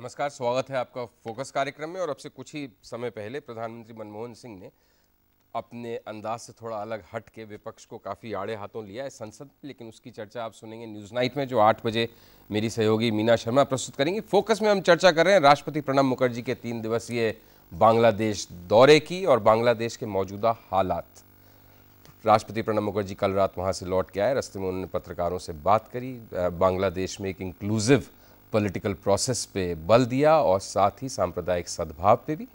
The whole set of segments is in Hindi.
नमस्कार, स्वागत है आपका फोकस कार्यक्रम में और अब से कुछ ही समय पहले प्रधानमंत्री मनमोहन सिंह ने अपने अंदाज से थोड़ा अलग हट के विपक्ष को काफ़ी आड़े हाथों लिया है संसद लेकिन उसकी चर्चा आप सुनेंगे न्यूज़ नाइट में, जो आठ बजे मेरी सहयोगी मीना शर्मा प्रस्तुत करेंगी। फोकस में हम चर्चा कर रहे हैं राष्ट्रपति प्रणब मुखर्जी के तीन दिवसीय बांग्लादेश दौरे की और बांग्लादेश के मौजूदा हालात। राष्ट्रपति प्रणब मुखर्जी कल रात वहाँ से लौट के आए, रस्ते में उन्होंने पत्रकारों से बात करी। बांग्लादेश में एक इंक्लूसिव पॉलिटिकल प्रोसेस पे बल दिया और साथ ही सांप्रदायिक सद्भाव पे भी।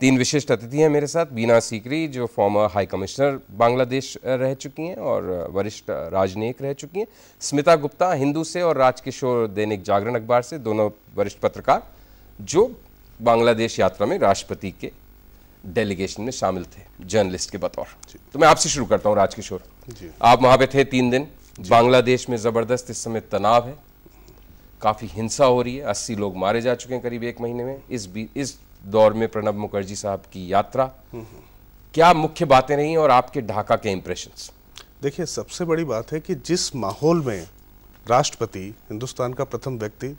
तीन विशिष्ट अतिथि हैं मेरे साथ बीना सीकरी जो फॉर्मर हाई कमिश्नर बांग्लादेश रह चुकी हैं और वरिष्ठ राजनयिक रह चुकी हैं। स्मिता गुप्ता हिंदू से और राजकिशोर दैनिक जागरण अखबार से दोनों वरिष्ठ पत्रकार जो बांग्लादेश यात्रा में राष्ट्रपति के डेलीगेशन में शामिल थे जर्नलिस्ट के बतौर। तो मैं आपसे शुरू करता हूँ राजकिशोर आप वहाँ पे थे तीन दिन। बांग्लादेश में ज़बरदस्त इस समय तनाव है। काफ़ी हिंसा हो रही है। अस्सी लोग मारे जा चुके हैं करीब एक महीने में। इस इस दौर में प्रणब मुखर्जी साहब की यात्रा क्या मुख्य बातें रही और आपके ढाका के इंप्रेशंस देखिए, सबसे बड़ी बात है कि जिस माहौल में राष्ट्रपति, हिंदुस्तान का प्रथम व्यक्ति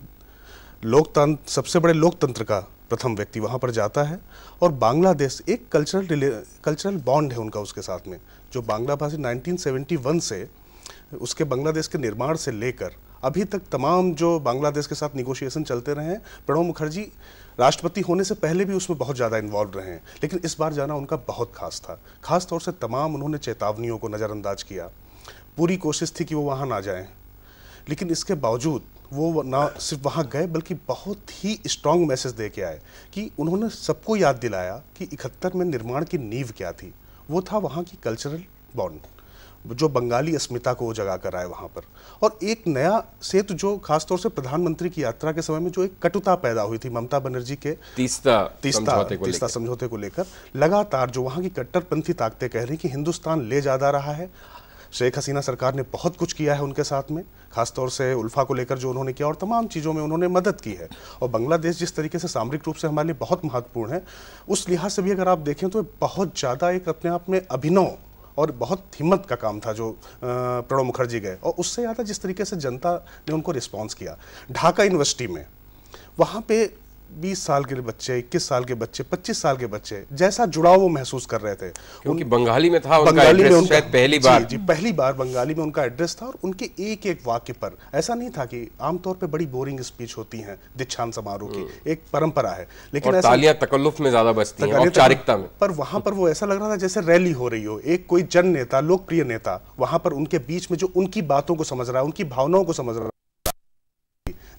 लोकतंत्र सबसे बड़े लोकतंत्र का प्रथम व्यक्ति वहाँ पर जाता है और बांग्लादेश एक कल्चरल कल्चरल बॉन्ड है उनका उसके साथ में, जो बांग्ला भाषी 1971 से उसके बांग्लादेश के निर्माण से लेकर अभी तक तमाम जो बांग्लादेश के साथ निगोशिएशन चलते रहे हैं प्रणब मुखर्जी, राष्ट्रपति होने से पहले भी उसमें बहुत ज़्यादा इन्वॉल्व रहे हैं, लेकिन इस बार जाना उनका बहुत खास था। खास तौर से तमाम उन्होंने चेतावनियों को नज़रअंदाज किया। पूरी कोशिश थी कि वो वहाँ ना जाएँ, लेकिन इसके बावजूद वो ना सिर्फ़ वहाँ गए, बल्कि बहुत ही स्ट्रांग मैसेज दे के आए कि उन्होंने सबको याद दिलाया कि इकहत्तर में निर्माण की नींव क्या थी। वो था वहाँ की कल्चरल बॉन्ड जो बंगाली अस्मिता को वो जगा कर आए वहाँ पर। और एक नया सेतु जो खासतौर से प्रधानमंत्री की यात्रा के समय में जो एक कटुता पैदा हुई थी ममता बनर्जी के तीस्ता तीस्ता तीस्ता समझौते को लेकर लगातार जो वहाँ की कट्टरपंथी ताकतें कह रही कि हिंदुस्तान ले जा रहा है। शेख हसीना सरकार ने बहुत कुछ किया है उनके साथ में खासतौर से उल्फा को लेकर जो उन्होंने किया और तमाम चीज़ों में उन्होंने मदद की है। और बांग्लादेश जिस तरीके से सामरिक रूप से हमारे लिए बहुत महत्वपूर्ण है उस लिहाज से भी अगर आप देखें तो बहुत ज़्यादा एक अपने आप में अभिनव और बहुत हिम्मत का काम था जो प्रणब मुखर्जी गए। और उससे ज़्यादा जिस तरीके से जनता ने उनको रिस्पॉन्स किया। ढाका यूनिवर्सिटी में, वहाँ पे 20 साल के बच्चे 21 साल के बच्चे 25 साल के बच्चे जैसा जुड़ाव वो महसूस कर रहे थे। क्योंकि बंगाली में था बंगाली में उनका पहली बार। जी, जी पहली बार बंगाली में उनका एड्रेस था और उनके एक एक वाक्य पर। ऐसा नहीं था कि आमतौर पर बड़ी बोरिंग स्पीच होती है दीक्षांत समारोह की हम्म। एक परंपरा है। लेकिन तालियाँ तकल्लुफ में ज़्यादा बजती हैं औपचारिकता में। पर वहाँ पर वो ऐसा लग रहा था जैसे रैली हो रही हो। एक कोई जन नेता लोकप्रिय नेता वहाँ पर उनके बीच में जो उनकी बातों को समझ रहा है उनकी भावनाओं को समझ रहा है।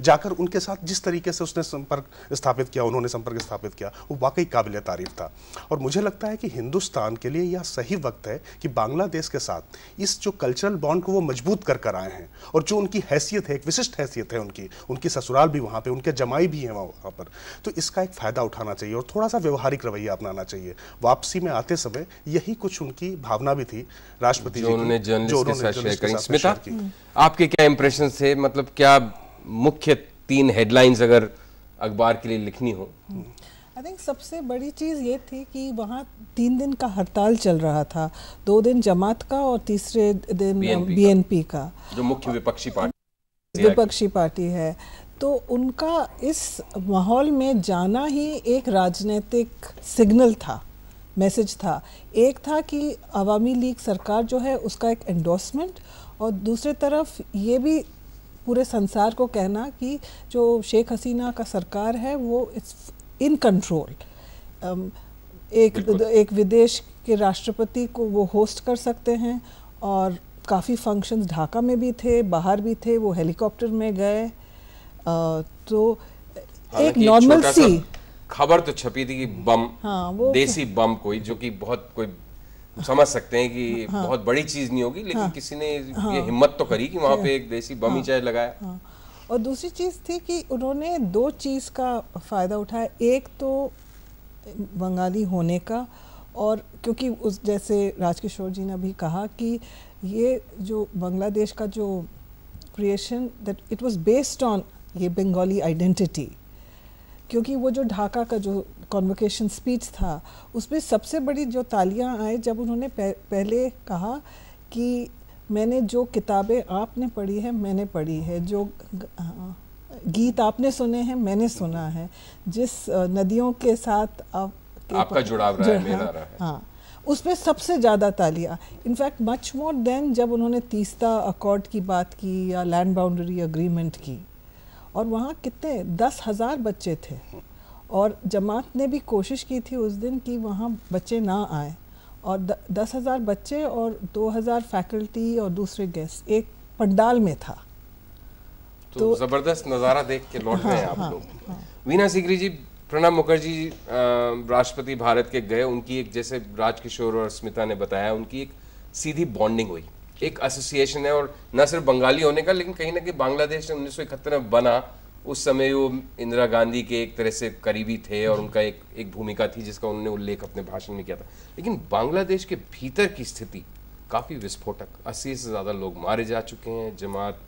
जाकर उनके साथ जिस तरीके से उसने संपर्क स्थापित किया उन्होंने संपर्क स्थापित किया वो वाकई काबिल तारीफ़ था। और मुझे लगता है कि हिंदुस्तान के लिए यह सही वक्त है कि बांग्लादेश के साथ इस जो कल्चरल बॉन्ड को वो मज़बूत कर कर आए हैं और जो उनकी हैसियत है एक विशिष्ट हैसियत है उनकी उनकी ससुराल भी वहाँ पर उनके जमाई भी हैं वहाँ पर तो इसका एक फ़ायदा उठाना चाहिए और थोड़ा सा व्यवहारिक रवैया अपनाना चाहिए। वापसी में आते समय यही कुछ उनकी भावना भी थी राष्ट्रपति जो उन्होंने आपके क्या इंप्रेशन थे? मतलब क्या मुख्य तीन हेडलाइंस अगर अखबार के लिए लिखनी हो। आई थिंक सबसे बड़ी चीज़ ये थी कि वहाँ तीन दिन का हड़ताल चल रहा था। दो दिन जमात का और तीसरे दिन बीएनपी का, का। जो मुख्य विपक्षी पार्टी विपक्षी पार्टी है। तो उनका इस माहौल में जाना ही एक राजनीतिक सिग्नल था मैसेज था। एक था कि अवामी लीग सरकार जो है उसका एक एंडोर्समेंट और दूसरी तरफ़ ये भी पूरे संसार को कहना कि जो शेख हसीना का सरकार है वो इट्स इन कंट्रोल एक एक विदेश के राष्ट्रपति को वो होस्ट कर सकते हैं और काफ़ी फ़ंक्शंस ढाका में भी थे बाहर भी थे वो हेलीकॉप्टर में गए। तो एक नॉर्मल सी खबर तो छपी थी कि बम हाँ, वो देसी बम कोई जो कि बहुत कोई समझ सकते हैं कि हाँ, बहुत बड़ी चीज़ नहीं होगी लेकिन हाँ, किसी ने हाँ, ये हिम्मत तो करी कि वहाँ पे एक देसी बम ही। चाहे लगाया हाँ, और दूसरी चीज़ थी कि उन्होंने दो चीज़ का फ़ायदा उठाया। एक तो बंगाली होने का और क्योंकि उस जैसे राजकिशोर जी ने भी कहा कि ये जो बांग्लादेश का जो creation that it was based on ये बंगाली आइडेंटिटी क्योंकि वो जो ढाका का जो कॉन्वोकेशन स्पीच था उसमें सबसे बड़ी जो तालियाँ आए जब उन्होंने पहले कहा कि मैंने जो किताबें आपने पढ़ी है मैंने पढ़ी है जो गीत आपने सुने हैं मैंने सुना है। जिस नदियों के साथ आप के आपका जुड़ाव रहा है मेरा रहा है। हाँ उसमें सबसे ज़्यादा तालियाँ। इनफैक्ट मच मोर देन जब उन्होंने तीस्ता अकॉर्ड की बात की या लैंड बाउंड्री अग्रीमेंट की। और वहाँ कितने दस हज़ार बच्चे थे। और जमात ने भी कोशिश की थी उस दिन कि वहाँ बच्चे ना आए। और द, दस हज़ार बच्चे और दो हज़ार फैकल्टी और दूसरे गेस्ट एक पंडाल में था। तो, तो ज़बरदस्त नज़ारा देख के लौट गए हाँ, आप हाँ, लोग। हाँ, वीना सिकरी जी प्रणब मुखर्जी राष्ट्रपति भारत के गए। उनकी एक जैसे राजकिशोर और स्मिता ने बताया उनकी एक सीधी बॉन्डिंग हुई। एक एसोसिएशन है और न सिर्फ़ बंगाली होने का, लेकिन कहीं ना कहीं बांग्लादेश उन्नीस में बना। उस समय वो इंदिरा गांधी के एक तरह से करीबी थे और उनका एक एक भूमिका थी जिसका उन्होंने उल्लेख अपने भाषण में किया था। लेकिन बांग्लादेश के भीतर की स्थिति काफ़ी विस्फोटक। अस्सी से ज़्यादा लोग मारे जा चुके हैं। जमात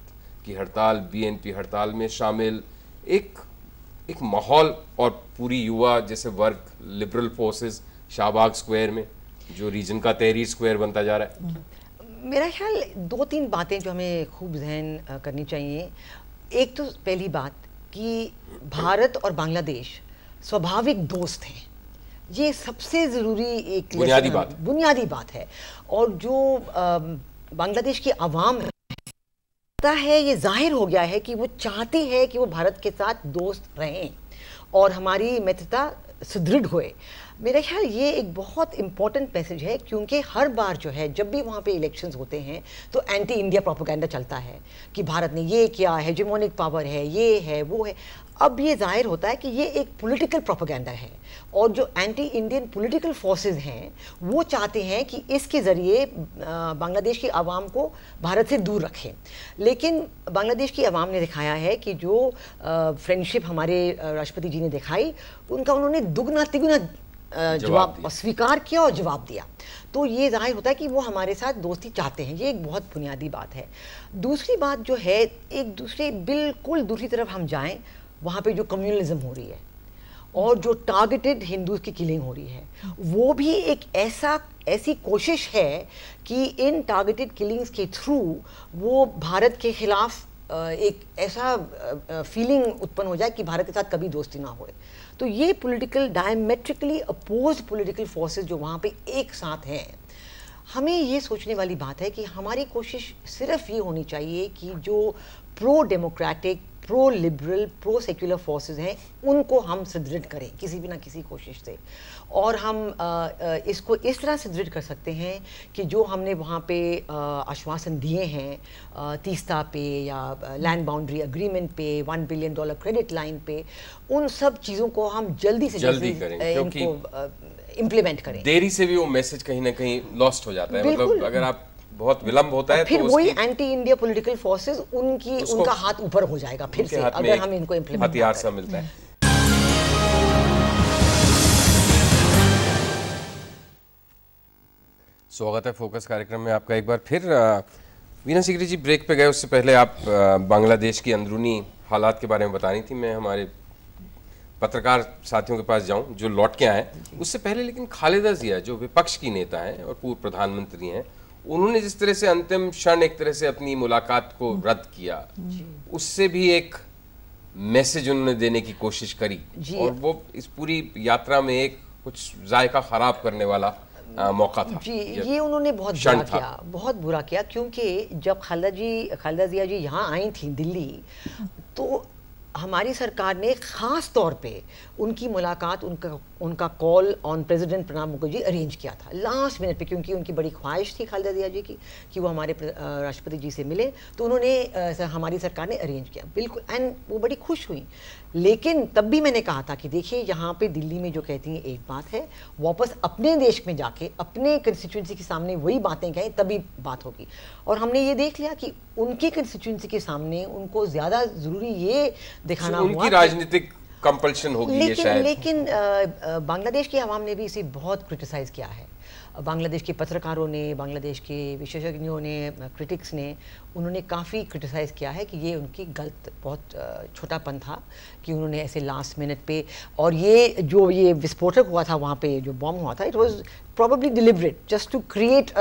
की हड़ताल बीएनपी हड़ताल में शामिल। एक एक माहौल और पूरी युवा, जैसे वर्ग लिबरल फोर्सेस शाहबाग स्क्वायर में, जो रीजन का तहरीर स्क्वायर बनता जा रहा है। मेरा ख्याल दो तीन बातें जो हमें खूब जहन करनी चाहिए। एक तो पहली बात कि भारत और बांग्लादेश स्वाभाविक दोस्त हैं। ये सबसे ज़रूरी एक बुनियादी बात बुनियादी बात है। और जो बांग्लादेश की आवाम है है ये ज़ाहिर हो गया है कि वो चाहती है कि वो भारत के साथ दोस्त रहें और हमारी मित्रता सुदृढ़ होए। मेरा ख्याल ये एक बहुत इंपॉर्टेंट मैसेज है, क्योंकि हर बार जो है, जब भी वहाँ पे इलेक्शंस होते हैं तो एंटी इंडिया प्रोपोगंडा चलता है कि भारत ने ये किया है जिमोनिक पावर है, ये है, वो है। अब ये ज़ाहिर होता है कि ये एक पॉलिटिकल प्रोपोगंडा है और जो एंटी इंडियन पॉलिटिकल फोर्सेस हैं, वो चाहते हैं कि इसके ज़रिए बांग्लादेश की आवाम को भारत से दूर रखें। लेकिन बांग्लादेश की आवाम ने दिखाया है कि जो फ्रेंडशिप हमारे राष्ट्रपति जी ने दिखाई, उनका उन्होंने दुगना तिगुना जवाब स्वीकार किया और जवाब दिया। तो ये ज़ाहिर होता है कि वो हमारे साथ दोस्ती चाहते हैं ये एक बहुत बुनियादी बात है। दूसरी बात जो है एक दूसरे बिल्कुल दूसरी तरफ़ हम जाएँ वहाँ पे जो कम्युनलिज्म हो रही है और जो टारगेटेड हिंदूज की किलिंग हो रही है वो भी एक ऐसा ऐसी कोशिश है कि इन टारगेटेड किलिंग्स के थ्रू वो भारत के खिलाफ एक ऐसा फीलिंग उत्पन्न हो जाए कि भारत के साथ कभी दोस्ती ना होए तो ये political diametrically oppose political forces जो वहाँ पे एक साथ हैं, हमें ये सोचने वाली बात है कि हमारी कोशिश सिर्फ़ ये होनी चाहिए कि जो pro democratic pro liberal pro secular forces हैं, उनको हम सुदृढ़ करें, किसी भी ना किसी कोशिश से। और हम इसको इस तरह से दृढ़ कर सकते हैं कि जो हमने वहाँ पे आश्वासन दिए हैं तीस्ता पे या लैंड बाउंड्री अग्रीमेंट पे one billion dollar credit line पे उन सब चीज़ों को हम जल्दी से जल्दी करें इनको इम्प्लीमेंट करें। देरी से भी वो मैसेज कहीं ना कहीं लॉस्ट हो जाता है। मतलब अगर आप बहुत विलंब होता है फिर तो वही एंटी इंडिया पॉलिटिकल फोर्सेस उनकी उनका हाथ ऊपर हो जाएगा फिर से अगर हम इनको इम्प्लीमेंट हथियार सा मिलता है। स्वागत है फोकस कार्यक्रम में आपका एक बार फिर वीना सिकरी जी ब्रेक पे गए उससे पहले आप बांग्लादेश की अंदरूनी हालात के बारे में बतानी थी। मैं हमारे पत्रकार साथियों के पास जाऊँ जो लौट के आए उससे पहले लेकिन खालिदा जिया जो विपक्ष की नेता हैं और पूर्व प्रधानमंत्री हैं उन्होंने जिस तरह से अंतिम क्षण एक तरह से अपनी मुलाकात को रद्द किया उससे भी एक मैसेज उन्होंने देने की कोशिश करी। और वो इस पूरी यात्रा में एक कुछ जायका खराब करने वाला मौका था। जी ये उन्होंने बहुत बुरा किया बहुत बुरा किया क्योंकि जब खालदा जी खालदा जिया जी यहाँ आई थी दिल्ली तो हमारी सरकार ने ख़ास तौर पे उनकी मुलाकात उनका उनका call on president Pranab Mukherjee arrange किया था। लास्ट मिनट पे क्योंकि उनकी बड़ी ख्वाहिश थी खालिदा जिया जी की कि वो हमारे राष्ट्रपति जी से मिले तो उन्होंने सर, हमारी सरकार ने अरेंज किया। बिल्कुल एंड वो बड़ी खुश हुई। लेकिन तब भी मैंने कहा था कि देखिए यहाँ पे दिल्ली में जो कहती हैं एक बात है वापस अपने देश में जाके अपने कंस्टिट्यूंसी के सामने वही बातें कहें तभी बात होगी। और हमने ये देख लिया कि उनकी कंस्टिट्यूंसी के सामने उनको ज़्यादा ज़रूरी ये दिखाना उनकी राजनीतिक कंपल्शन होगी ये लेकिन शायद। लेकिन बांग्लादेश की आवाम ने भी इसे बहुत क्रिटिसाइज किया है। बांग्लादेश के पत्रकारों ने बांग्लादेश के विशेषज्ञों ने क्रिटिक्स ने उन्होंने काफ़ी क्रिटिसाइज़ किया है कि ये उनकी गलत बहुत छोटापन था कि उन्होंने ऐसे लास्ट मिनट पे और ये जो ये विस्फोटक हुआ था वहाँ पे जो बॉम्ब हुआ था it was probably deliberate just to create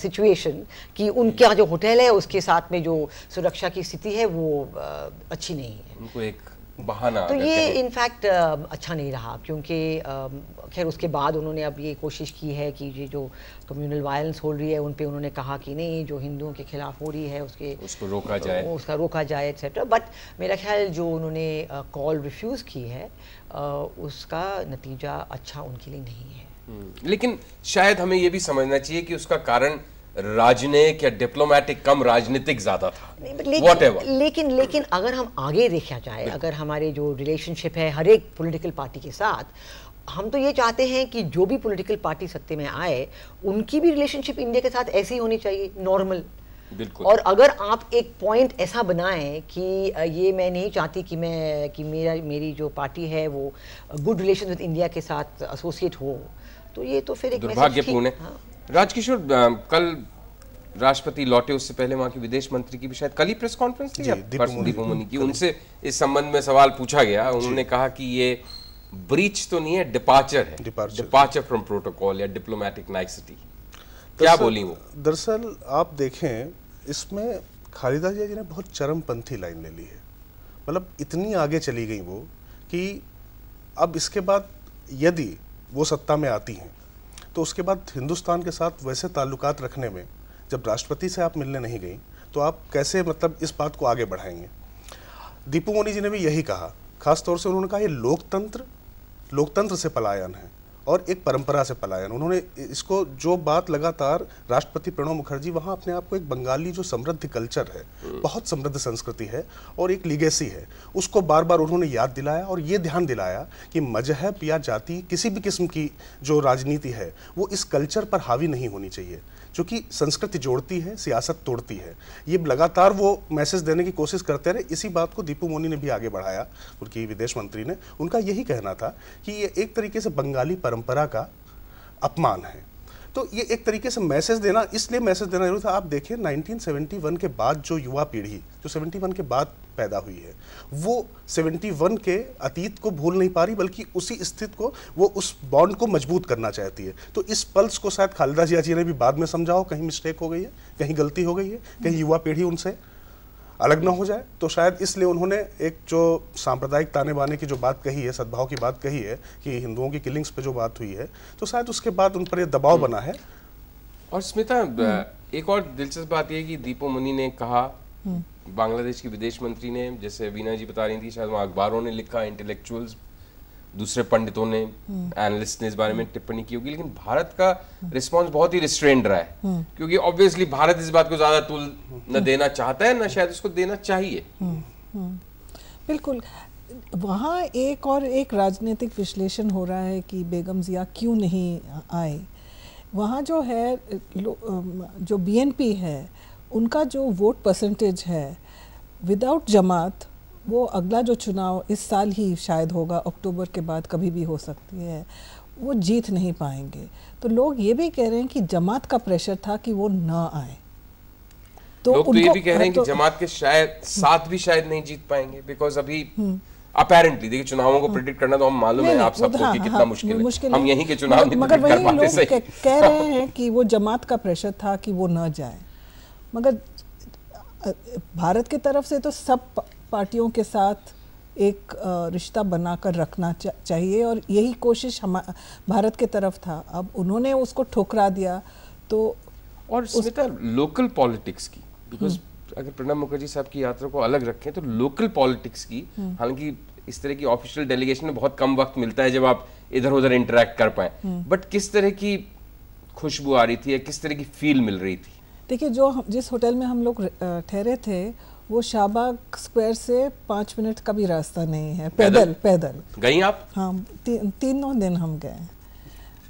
situation कि उनका जो होटल है उसके साथ में जो सुरक्षा की स्थिति है वो अ, अच्छी नहीं है। उनको एक बहाना तो ये। इनफैक्ट अच्छा नहीं रहा क्योंकि खैर उसके बाद उन्होंने अब ये कोशिश की है कि ये जो कम्युनल वायलेंस हो रही है उन पे उन्होंने कहा कि नहीं जो हिंदुओं के खिलाफ हो रही है उसके उसको रोका जाए। उसका रोका जाए एक्सेट्रा बट मेरा ख्याल जो उन्होंने कॉल रिफ्यूज़ की है उसका नतीजा अच्छा उनके लिए नहीं है हम्म, लेकिन शायद हमें ये भी समझना चाहिए कि उसका कारण राजनयिक या डिप्लोमेटिक कम राजनीतिक ज़्यादा था। लेकिन लेकिन लेकिन अगर हम आगे देखा जाए अगर हमारे जो रिलेशनशिप है हर एक पॉलिटिकल पार्टी के साथ हम तो ये चाहते हैं कि जो भी पॉलिटिकल पार्टी सत्ते में आए उनकी भी रिलेशनशिप इंडिया के साथ ऐसी होनी चाहिए नॉर्मल बिल्कुल। और अगर आप एक पॉइंट ऐसा बनाएँ कि ये मैं नहीं चाहती कि मैं कि मेरा मेरी जो पार्टी है वो गुड रिलेशन विद इंडिया के साथ एसोसिएट हो तो ये तो फिर एक दुर्भाग्यपूर्ण है। हाँ। राजकिशोर कल राष्ट्रपति लौटे उससे पहले वहाँ के विदेश मंत्री की भी शायद कल ही प्रेस कॉन्फ्रेंस थी परसों मुनी। दीपू की? उनसे इस संबंध में सवाल पूछा गया। उन्होंने कहा कि ये ब्रीच तो नहीं है डिपार्चर है। डिपार्चर फ्रॉम प्रोटोकॉल या डिप्लोमेटिक नाइसिटी क्या बोली वो? दरअसल आप देखें इसमें खालिदा जिया जी ने बहुत चरमपंथी लाइन ले ली है। मतलब इतनी आगे चली गई वो कि अब इसके बाद यदि वो सत्ता में आती हैं तो उसके बाद हिंदुस्तान के साथ वैसे ताल्लुकात रखने में जब राष्ट्रपति से आप मिलने नहीं गई तो आप कैसे मतलब इस बात को आगे बढ़ाएँगे? दीपू मोनी जी ने भी यही कहा, खासतौर से उन्होंने कहा, ये लोकतंत्र लोकतंत्र से पलायन है। और एक परंपरा से पलायन। उन्होंने इसको जो बात लगातार राष्ट्रपति प्रणब मुखर्जी वहाँ अपने आप को एक बंगाली जो समृद्ध कल्चर है बहुत समृद्ध संस्कृति है और एक लिगेसी है उसको बार बार उन्होंने याद दिलाया और ये ध्यान दिलाया कि मज़हब या जाति किसी भी किस्म की जो राजनीति है वो इस कल्चर पर हावी नहीं होनी चाहिए क्योंकि संस्कृति जोड़ती है सियासत तोड़ती है। ये लगातार वो मैसेज देने की कोशिश करते रहे। इसी बात को दीपू मोनी ने भी आगे बढ़ाया उनकी विदेश मंत्री ने। उनका यही कहना था कि ये एक तरीके से बंगाली परंपरा का अपमान है। तो ये एक तरीके से मैसेज देना, इसलिए मैसेज देना ज़रूरी था। आप देखिए 1971 के बाद जो युवा पीढ़ी, जो 71 के बाद पैदा हुई है, वो 71 के अतीत को भूल नहीं पा रही, बल्कि उसी स्थिति को, वो उस बॉन्ड को मज़बूत करना चाहती है। तो इस पल्स को शायद खालिदा जिया जी ने भी बाद में समझाओ कहीं मिस्टेक हो गई है, कहीं गलती हो गई है, कहीं युवा पीढ़ी उनसे अलग ना हो जाए तो शायद इसलिए उन्होंने एक जो सांप्रदायिक ताने बाने की जो बात कही है सद्भाव की बात कही है कि हिंदुओं की किलिंग्स पे जो बात हुई है तो शायद उसके बाद उन पर यह दबाव बना है। और स्मिता एक और दिलचस्प बात यह है कि दीपो मुनि ने कहा बांग्लादेश की विदेश मंत्री ने जैसे वीना जी बता रही थी शायद वहाँ अखबारों ने लिखा इंटेलेक्चुअल्स दूसरे पंडितों ने एनालिस्ट ने इस बारे में टिप्पणी की होगी लेकिन भारत का रिस्पांस बहुत ही रिस्ट्रेंड रहा है। क्योंकि ऑब्वियसली भारत इस बात को ज़्यादा तुल न देना चाहता है न शायद उसको देना चाहिए। बिल्कुल। वहाँ एक और एक राजनीतिक विश्लेषण हो रहा है कि बेगम जिया क्यों नहीं आए। वहाँ जो है जो बीएनपी है उनका जो वोट परसेंटेज है विदाउट जमात वो अगला जो चुनाव इस साल ही शायद होगा अक्टूबर के बाद कभी भी हो सकती है वो जीत नहीं पाएँगे। तो लोग ये भी कह रहे हैं कि जमात का प्रेशर था कि वो ना आए। तो लोग तो ये भी कह रहे हैं कि तो- जमात के शायद साथ भी शायद नहीं जीत पाएँगे बिकॉज़ अभी अपेरेंटली देखिए चुनावों को प्रिडिक्ट करना तो हम मालूम है आप तो सबको हाँ, कि हाँ, कितना हाँ, मुश्किल है। हम यहीं के चुनाव नहीं मगर वही लोग कह- कह रहे हैं कि वो जमात का प्रेशर था कि वो न जाए। मगर भारत की तरफ़ से तो सब पार्टियों के साथ एक रिश्ता बनाकर रखना चा, चाहिए और यही कोशिश हम भारत के तरफ़ था। अब उन्होंने उसको ठुकरा दिया तो और स्मिता लोकल पॉलिटिक्स की बिकॉज़ अगर प्रणब मुखर्जी साहब की यात्रा को अलग रखें तो लोकल पॉलिटिक्स की हालाँकि इस तरह की ऑफिशियल डेलीगेशन में बहुत कम वक्त मिलता है जब आप इधर उधर इंटरेक्ट कर पाए। बट किस तरह की खुशबू आ रही थी या किस तरह की फील मिल रही थी? देखिए जो जिस होटल में हम लोग ठहरे थे वो शाहबाग स्क्वायर से पाँच मिनट का भी रास्ता नहीं है। पैदल? पैदल गई आप? हाँ ती, तीनों दिन हम गए।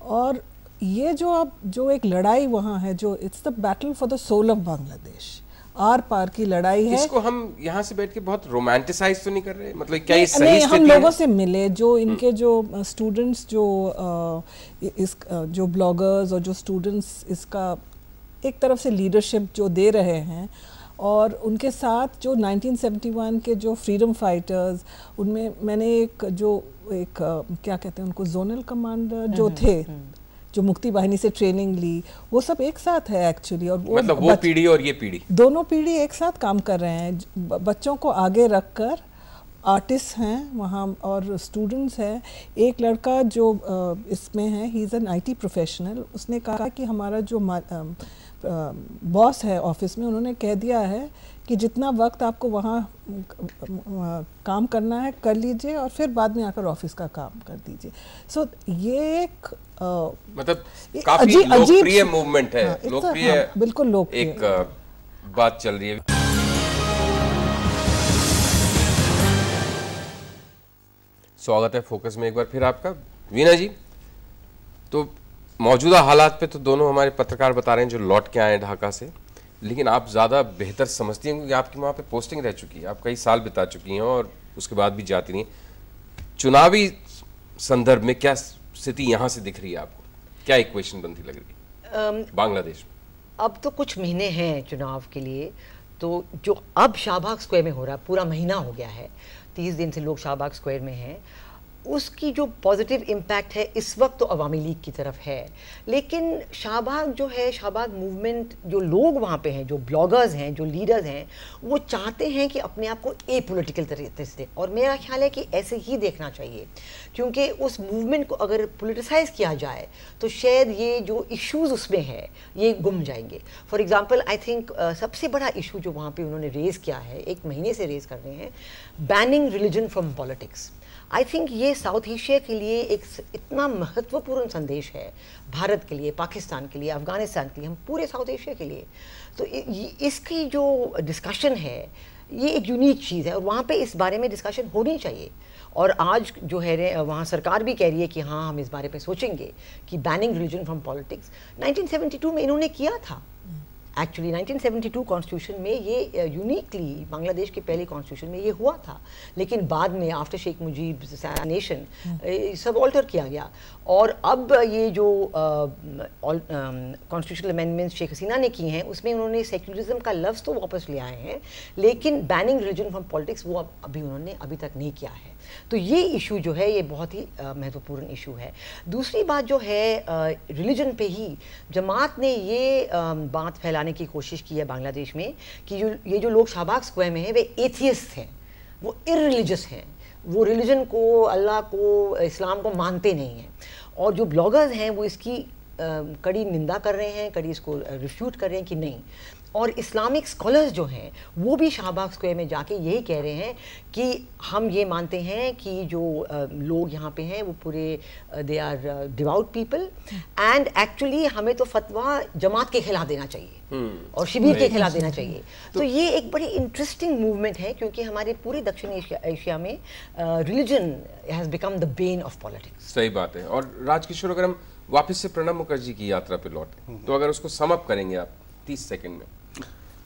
और ये जो अब जो एक लड़ाई वहाँ है जो it's the battle for the soul of Bangladesh are पार की लड़ाई है। इसको हम यहाँ से बैठ के बहुत रोमांटिसाइज तो नहीं कर रहे? मतलब क्या ये सही नहीं, हम लोगों से मिले जो इनके जो स्टूडेंट्स जो इस जो ब्लॉगर्स और जो स्टूडेंट्स इसका एक तरफ़ से लीडरशिप जो दे रहे हैं और उनके साथ जो 1971 के जो फ्रीडम फाइटर्स उनमें मैंने एक जो एक क्या कहते हैं उनको जोनल कमांडर जो थे जो मुक्ति वाहिनी से ट्रेनिंग ली वो सब एक साथ है एक्चुअली और वो मतलब वो पीढ़ी और ये पीढ़ी। दोनों पीढ़ी एक साथ काम कर रहे हैं। बच्चों को आगे रख कर आर्टिस्ट हैं वहाँ और स्टूडेंट्स हैं। एक लड़का जो इसमें है he is an IT professional उसने कहा कि हमारा जो बॉस है ऑफ़िस में उन्होंने कह दिया है कि जितना वक्त आपको वहाँ काम करना है कर लीजिए और फिर बाद में आकर ऑफ़िस का काम कर दीजिए। सो so, ये एक अ, मतलब काफ़ी लोकप्रिय मूवमेंट है। हाँ, लोकप्रिय हाँ, बिल्कुल लोकप्रिय। एक अ, बात चल रही है। स्वागत है फोकस में एक बार फिर आपका। वीना जी तो मौजूदा हालात पे तो दोनों हमारे पत्रकार बता रहे हैं जो लौट के आए हैं ढाका से। लेकिन आप ज़्यादा बेहतर समझती हैं क्योंकि आपकी वहाँ पे पोस्टिंग रह चुकी है। आप कई साल बिता चुकी हैं और उसके बाद भी जाती रही चुनावी संदर्भ में क्या स्थिति यहाँ से दिख रही है आपको? क्या इक्वेशन बनती लग रही है? बांग्लादेश अब तो कुछ महीने हैं चुनाव के लिए तो जो अब शाहबाग स्क्वायर में हो रहा है पूरा महीना हो गया है तीस दिन से लोग शाहबाग स्क्वायर में हैं। उसकी जो पॉजिटिव इम्पैक्ट है, इस वक्त तो अवामी लीग की तरफ़ है। लेकिन शाहबाग जो है, शाहबाग मूवमेंट जो लोग वहाँ पे हैं, जो ब्लॉगर्स हैं, जो लीडर्स हैं, वो चाहते हैं कि अपने आप को ए पोलिटिकल तरीके से और मेरा ख्याल है कि ऐसे ही देखना चाहिए। क्योंकि उस मूवमेंट को अगर पोलिटिसाइज किया जाए तो शायद ये जो इश्यूज़ उसमें है, ये गुम जाएँगे। फॉर एग्ज़ाम्पल आई थिंक सबसे बड़ा इशू जो वहाँ पर उन्होंने रेज किया है, एक महीने से रेज कर रहे हैं banning religion from politics I think ये साउथ एशिया के लिए एक इतना महत्वपूर्ण संदेश है भारत के लिए, पाकिस्तान के लिए, अफ़गानिस्तान के लिए, हम पूरे साउथ एशिया के लिए। तो इसकी जो डिस्कशन है, ये एक यूनिक चीज़ है और वहाँ पे इस बारे में डिस्कशन होनी चाहिए। और आज जो है वहाँ सरकार भी कह रही है कि हाँ हम इस बारे पे सोचेंगे कि बैनिंग रिलीजन फ्रॉम पॉलिटिक्स 1972 में इन्होंने किया था। एक्चुअली 1972 कॉन्स्टिट्यूशन में ये यूनिकली बांग्लादेश के पहले कॉन्स्टिट्यूशन में ये हुआ था। लेकिन बाद में आफ्टर शेख मुजीब नेशन सब ऑल्टर किया गया। और अब ये जो कॉन्स्टिट्यूशनल अमेंडमेंट्स शेख हसीना ने की हैं उसमें उन्होंने सेक्युलरिज्म का लफ्ज़ तो वापस ले आए हैं लेकिन बैनिंग रिलीजन फ्रॉम पॉलिटिक्स वो अभी उन्होंने अभी तक नहीं किया है। तो ये इशू जो है ये बहुत ही महत्वपूर्ण इशू है। दूसरी बात जो है रिलीजन पे ही जमात ने ये अ, बात फैलाने की कोशिश की है बांग्लादेश में कि जो ये जो लोग शाहबाग स्क्वायर में हैं वे एथियस्ट हैं। वो इरिलीजियस हैं। वो रिलीजन को अल्लाह को इस्लाम को मानते नहीं हैं। और जो ब्लॉगर्स हैं वो इसकी अ, कड़ी निंदा कर रहे हैं कड़ी इसको रिफ्यूट कर रहे हैं कि नहीं। और इस्लामिक स्कॉलर्स जो हैं वो भी शाहबाग स्क्वायर में जाके यही कह रहे हैं कि हम ये मानते हैं कि जो लोग यहाँ पे हैं वो पूरे they are devout people and actually हमें तो फतवा जमात के खिलाफ देना चाहिए और शिविर के खिलाफ देना चाहिए। तो ये एक बड़ी इंटरेस्टिंग मूवमेंट है क्योंकि हमारे पूरे दक्षिण एशिया एशिया में religion has become the bane of politics सही बात है। और राजकिशोर अगर हम वापस से प्रणब मुखर्जी की यात्रा पे लौटे तो अगर उसको समअप करेंगे आप तीस सेकेंड में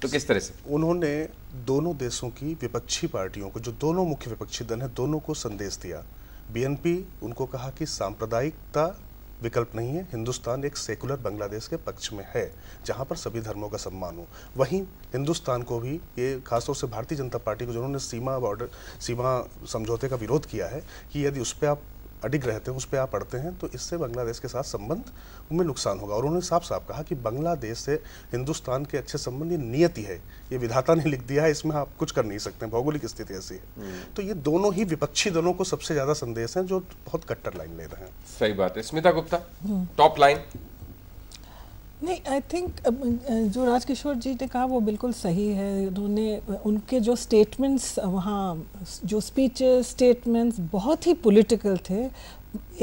तो किस तरह से? उन्होंने दोनों देशों की विपक्षी पार्टियों को, जो दोनों मुख्य विपक्षी दल हैं, दोनों को संदेश दिया। बीएनपी उनको कहा कि सांप्रदायिकता विकल्प नहीं है, हिंदुस्तान एक सेकुलर बांग्लादेश के पक्ष में है, जहाँ पर सभी धर्मों का सम्मान हो। वहीं हिंदुस्तान को भी ये खासतौर से भारतीय जनता पार्टी को, जिन्होंने सीमा बॉर्डर, सीमा समझौते का विरोध किया है, कि यदि उस पर आप अडिग रहते हैं उस पर आप अड़ते हैं तो इससे बांग्लादेश के साथ संबंध में नुकसान होगा। और उन्होंने साफ़ साफ़ कहा कि बांग्लादेश से हिंदुस्तान के अच्छे संबंध ये नियति है। ये विधाता ने लिख दिया है इसमें आप कुछ कर नहीं सकते भौगोलिक स्थिति ऐसी है। तो ये दोनों ही विपक्षी दलों को सबसे ज़्यादा संदेश है जो बहुत कट्टर लाइन ले रहे हैं। सही बात है। स्मिता गुप्ता टॉप लाइन नहीं आई थिंक जो राजकिशोर जी ने कहा वो बिल्कुल सही है। उन्होंने उनके जो स्टेटमेंट्स वहाँ जो स्पीचेस स्टेटमेंट्स बहुत ही पॉलिटिकल थे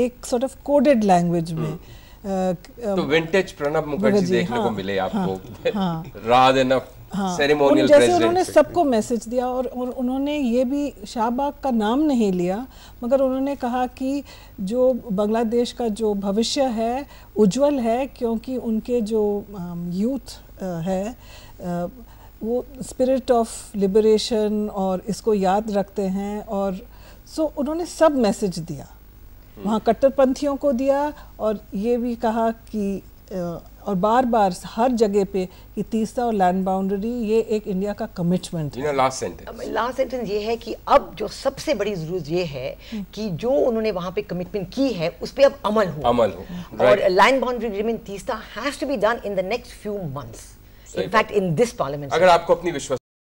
एक सॉर्ट ऑफ़ कोडेड लैंग्वेज में। अ, तो विंटेज प्रणब मुखर्जी देखने देखने को हाँ, मिले आपको। हाँ। राद एनफ हाँ, सेरेमोनियल जैसे उन्होंने सबको मैसेज दिया और, और उन्होंने ये भी शाहबाग का नाम नहीं लिया मगर उन्होंने कहा कि जो बांग्लादेश का जो भविष्य है उज्जवल है क्योंकि उनके जो यूथ है वो स्पिरिट ऑफ़ लिबरेशन और इसको याद रखते हैं और सो उन्होंने सब मैसेज दिया। वहाँ कट्टरपंथियों को दिया और ये भी कहा कि और बार बार हर जगह पे कि तीसरा और लैंड बाउंड्री ये एक इंडिया का कमिटमेंट है। लास्ट सेंटेंस लास्ट सेंटेंस ये है कि अब जो सबसे बड़ी ज़रूरत ये है कि जो उन्होंने वहाँ पे कमिटमेंट की है उस पर अब अमल हो। अमल हो और लैंड बाउंड्री एग्रीमेंट तीसरा has to be done in the next few months in fact in this parliament अगर आपको अपनी विश्वास